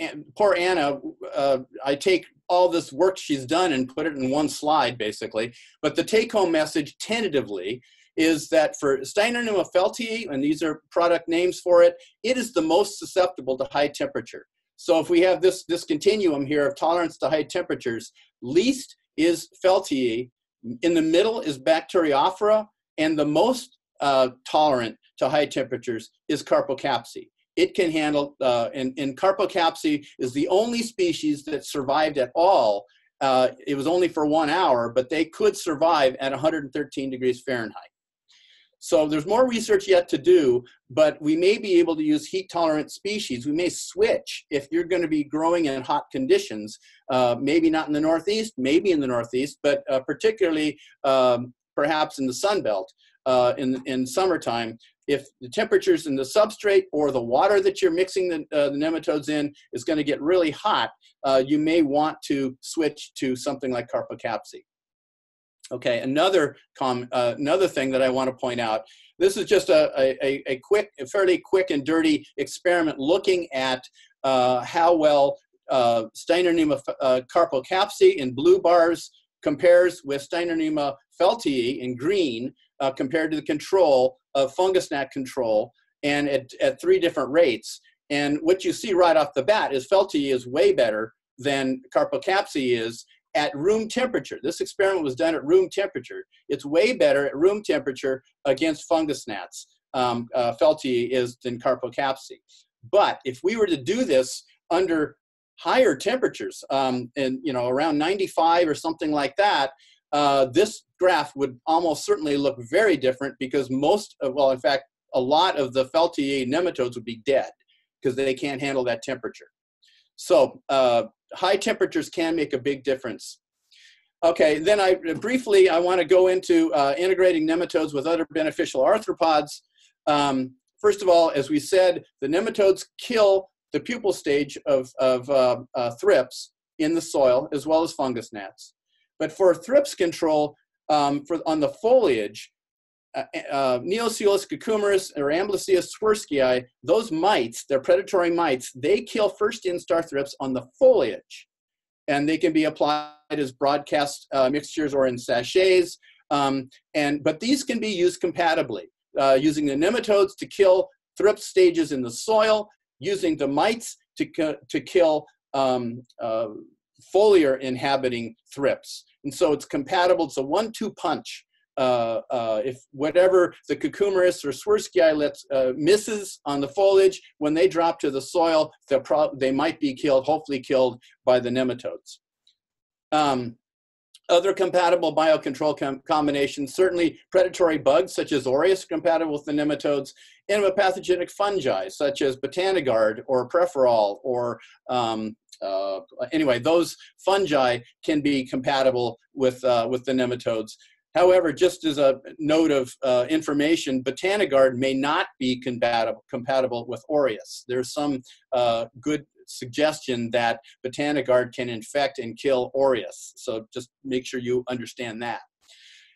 a poor Anna, uh, I take all this work she's done and put it in one slide, basically. But the take-home message, tentatively, is that for Steinernema feltiae, and these are product names for it, it is the most susceptible to high temperature. So if we have this, this continuum here of tolerance to high temperatures, least is feltiae, in the middle is Bacteriophora, and the most uh, tolerant to high temperatures is Carpocapsae it can handle, uh, and, and Carpocapsae is the only species that survived at all. Uh, it was only for one hour, but they could survive at 113 degrees Fahrenheit. So there's more research yet to do, but we may be able to use heat tolerant species. We may switch if you're going to be growing in hot conditions, uh, maybe not in the Northeast, maybe in the Northeast, but uh, particularly um, perhaps in the Sun Belt uh, in, in summertime, if the temperatures in the substrate or the water that you're mixing the, uh, the nematodes in is going to get really hot, uh, you may want to switch to something like Carpocapsae. Okay, another, com uh, another thing that I want to point out, this is just a, a, a quick, a fairly quick and dirty experiment looking at uh, how well uh, Steinernema uh, in blue bars compares with Steinernema feltiae in green uh, compared to the control of fungus gnat control and at, at three different rates. And what you see right off the bat is Feltiae is way better than Carpocapsae is at room temperature. This experiment was done at room temperature. It's way better at room temperature against fungus gnats. Um, uh, Feltiae is than Carpocapsae. But if we were to do this under higher temperatures, um, and you know around 95 or something like that, uh, this graph would almost certainly look very different because most of, well, in fact, a lot of the Feltiae nematodes would be dead because they can't handle that temperature. So uh, high temperatures can make a big difference. Okay, then I briefly, I want to go into uh, integrating nematodes with other beneficial arthropods. Um, first of all, as we said, the nematodes kill the pupal stage of, of uh, uh, thrips in the soil as well as fungus gnats. But for thrips control, um, for, on the foliage, uh, uh, Neoseiulus cucumeris or Amblyseius swirskii, those mites, they're predatory mites, they kill first instar thrips on the foliage. And they can be applied as broadcast uh, mixtures or in sachets. Um, and, but these can be used compatibly, uh, using the nematodes to kill thrips stages in the soil, using the mites to, to kill um, uh, foliar inhabiting thrips. And so it's compatible. It's a one-two punch. Uh, uh, if whatever the cucumeris or Swirskii lets, uh, misses on the foliage, when they drop to the soil, they might be killed, hopefully killed by the nematodes. Um, other compatible biocontrol com combinations, certainly predatory bugs such as Orius compatible with the nematodes, and with pathogenic fungi such as Botanigard or PreFeRal or um, uh, anyway, those fungi can be compatible with, uh, with the nematodes. However, just as a note of uh, information, Botanigard may not be compatible, compatible with Orius. There's some uh, good suggestion that Botanigard can infect and kill Orius. So just make sure you understand that.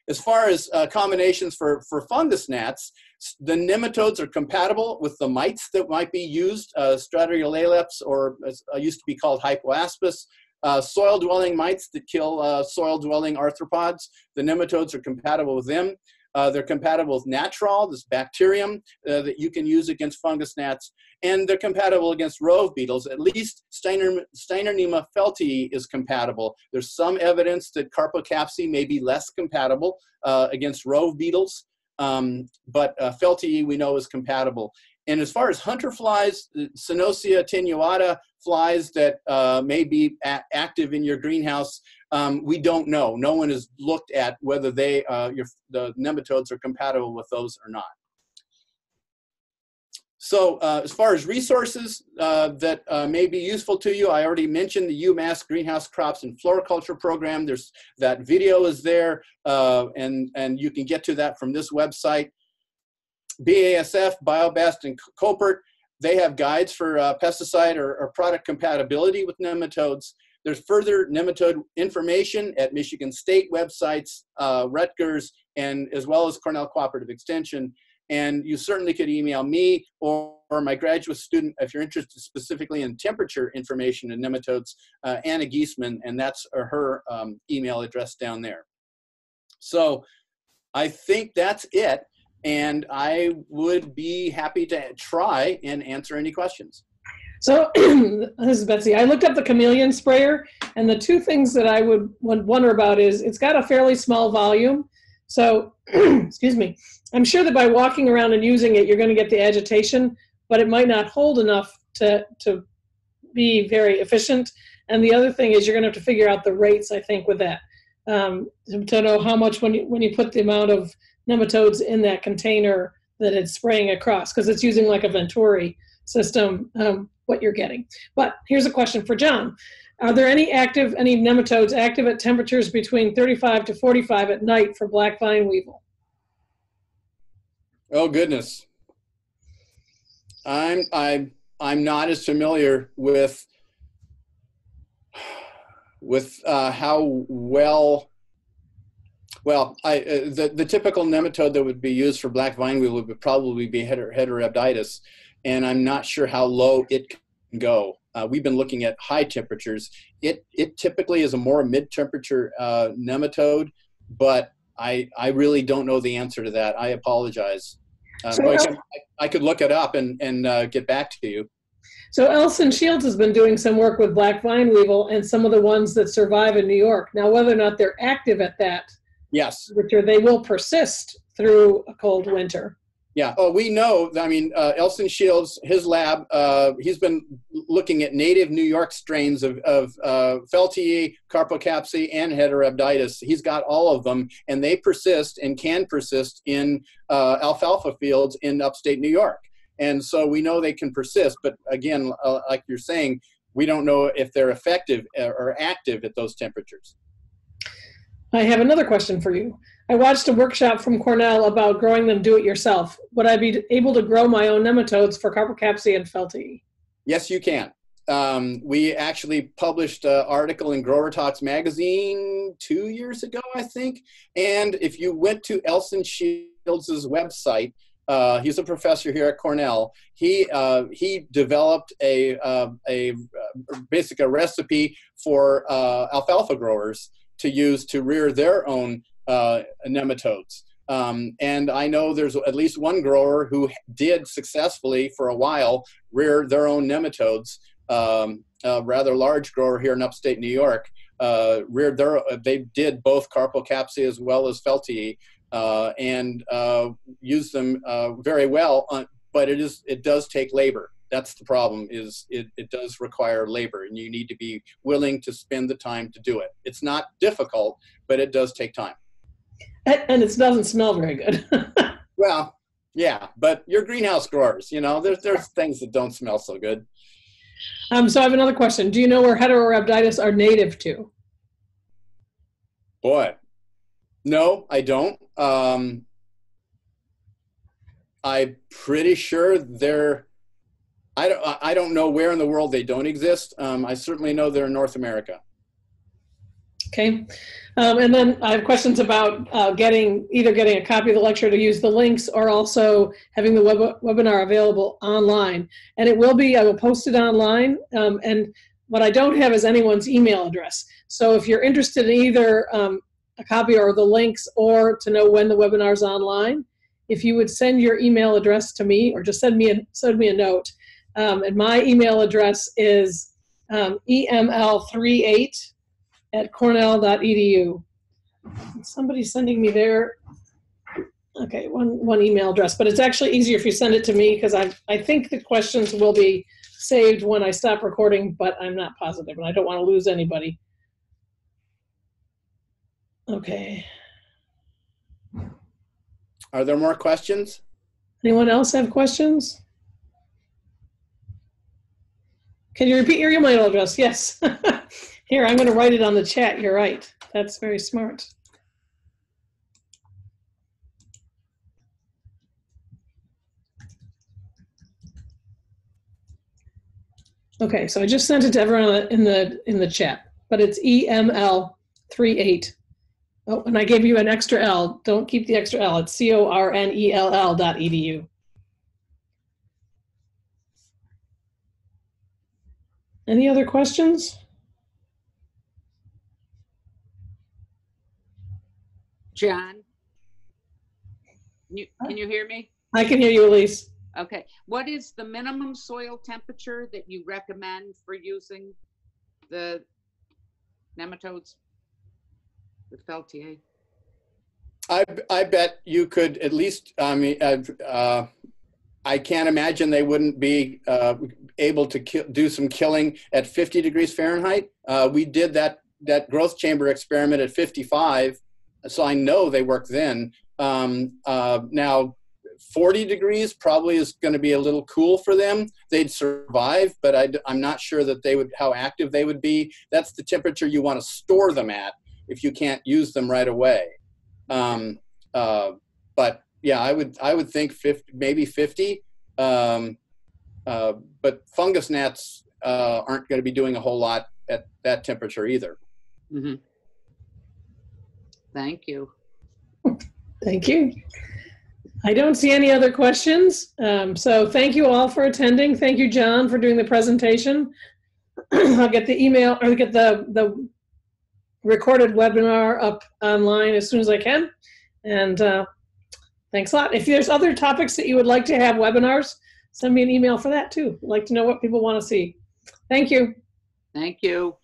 As far as uh, combinations for, for fungus gnats, the nematodes are compatible with the mites that might be used, uh, Stratiolaelaps, or uh, used to be called Hypoaspis. Uh, soil-dwelling mites that kill uh, soil-dwelling arthropods, the nematodes are compatible with them. Uh, they're compatible with Gnatrol, this bacterium uh, that you can use against fungus gnats, and they're compatible against rove beetles. At least Steiner, Steinernema feltiae is compatible. There's some evidence that Carpocapsae may be less compatible uh, against rove beetles, um, but uh, feltiae we know is compatible. And as far as hunter flies, Coenosia attenuata flies that uh, may be active in your greenhouse, um, we don't know. No one has looked at whether they, uh, your, the nematodes are compatible with those or not. So uh, as far as resources uh, that uh, may be useful to you, I already mentioned the UMass Greenhouse Crops and Floriculture Program. There's that video is there, uh, and, and you can get to that from this website. BASF, BioBest, and Koppert, they have guides for uh, pesticide or, or product compatibility with nematodes. There's further nematode information at Michigan State websites, uh, Rutgers, and as well as Cornell Cooperative Extension. And you certainly could email me or, or my graduate student if you're interested specifically in temperature information in nematodes, uh, Anna Giesman, and that's her um, email address down there. So I think that's it. And I would be happy to try and answer any questions. So this is Betsy. I looked up the chameleon sprayer, and the two things that I would wonder about is it's got a fairly small volume. So, excuse me, I'm sure that by walking around and using it, you're going to get the agitation, but it might not hold enough to, to be very efficient. And the other thing is you're going to have to figure out the rates, I think, with that. Um, to know how much when you, when you put the amount of nematodes in that container that it's spraying across, because it's using like a Venturi system. Um, what you're getting. But here's a question for John. Are there any active, any nematodes active at temperatures between 35 to 45 at night for black vine weevil? Oh goodness. I'm I'm I'm not as familiar with with uh, how well well I uh, the the typical nematode that would be used for black vine weevil would probably be Heterorhabditis and I'm not sure how low it can go. Uh, we've been looking at high temperatures. It it typically is a more mid-temperature uh, nematode, but I I really don't know the answer to that. I apologize. Uh, so I, I, could look it up and and uh, get back to you. So Elson Shields has been doing some work with black vine weevil and some of the ones that survive in New York. Now, whether or not they're active at that, yes, Richard, they will persist through a cold winter. Yeah. Oh, we know. I mean, uh, Elson Shields, his lab, uh, he's been looking at native New York strains of, of uh, Feltiae, Carpocapsae, and Heterorhabditis. He's got all of them, and they persist and can persist in uh, alfalfa fields in upstate New York. And so we know they can persist, but again, uh, like you're saying, we don't know if they're effective uh, or active at those temperatures. I have another question for you. I watched a workshop from Cornell about growing them do it yourself. Would I be able to grow my own nematodes for Carpocapsae and Feltiae? Yes, you can. Um, we actually published an article in Grower Talks magazine two years ago, I think. And if you went to Elson Shields' website, uh, he's a professor here at Cornell. He uh, he developed a uh, a basic a recipe for uh, alfalfa growers to use to rear their own uh, nematodes. Um, and I know there's at least one grower who did successfully for a while rear their own nematodes. Um, a rather large grower here in upstate New York uh, reared their. They did both Carpocapsae as well as Feltiae, uh, and uh, used them uh, very well. On, but it is it does take labor. That's the problem. Is it, it does require labor, and you need to be willing to spend the time to do it. It's not difficult, but it does take time and it doesn't smell very good. well, yeah, but your greenhouse growers, you know, there's there's things that don't smell so good. Um, so I have another question. Do you know where heterorhabditis are native to? Boy, no, I don't. Um, I'm pretty sure they're. I don't. I don't know where in the world they don't exist. Um, I certainly know they're in North America. Okay. Um, and then I have questions about uh, getting either getting a copy of the lecture to use the links or also having the web, webinar available online. And it will be, I will post it online. Um, and what I don't have is anyone's email address. So if you're interested in either um, a copy or the links or to know when the webinar is online, if you would send your email address to me or just send me a, send me a note. Um, and my email address is um, eml38 at cornell.edu. Somebody's sending me their, okay, one, one email address, but it's actually easier if you send it to me because I, I think the questions will be saved when I stop recording, but I'm not positive and I don't want to lose anybody. Okay. Are there more questions? Anyone else have questions? Can you repeat your email address? Yes. Here, I'm going to write it on the chat. You're right. That's very smart. Okay, so I just sent it to everyone in the in the chat, but it's EML38. Oh, and I gave you an extra L. Don't keep the extra L. It's C O R N E L L dot edu. Any other questions? John? You, can you hear me? I can hear you, Elise. Okay. What is the minimum soil temperature that you recommend for using the nematodes? The Feltiae? I, I bet you could at least, I mean, uh, uh, I can't imagine they wouldn't be uh, able to ki- do some killing at 50 degrees Fahrenheit. Uh, we did that, that growth chamber experiment at 55, so I know they work then. Um, uh, now, 40 degrees probably is going to be a little cool for them. They'd survive, but I, am not sure that they would, how active they would be. That's the temperature you want to store them at if you can't use them right away. Um, uh, but yeah, I would I would think 50, maybe 50. Um, uh, but fungus gnats uh, aren't going to be doing a whole lot at that temperature either. Mm-hmm. Thank you. Thank you. I don't see any other questions. Um, so thank you all for attending. Thank you, John, for doing the presentation. I'll get the email or get the, the recorded webinar up online as soon as I can. And uh, thanks a lot. If there's other topics that you would like to have webinars, send me an email for that too. I'd like to know what people want to see. Thank you. Thank you.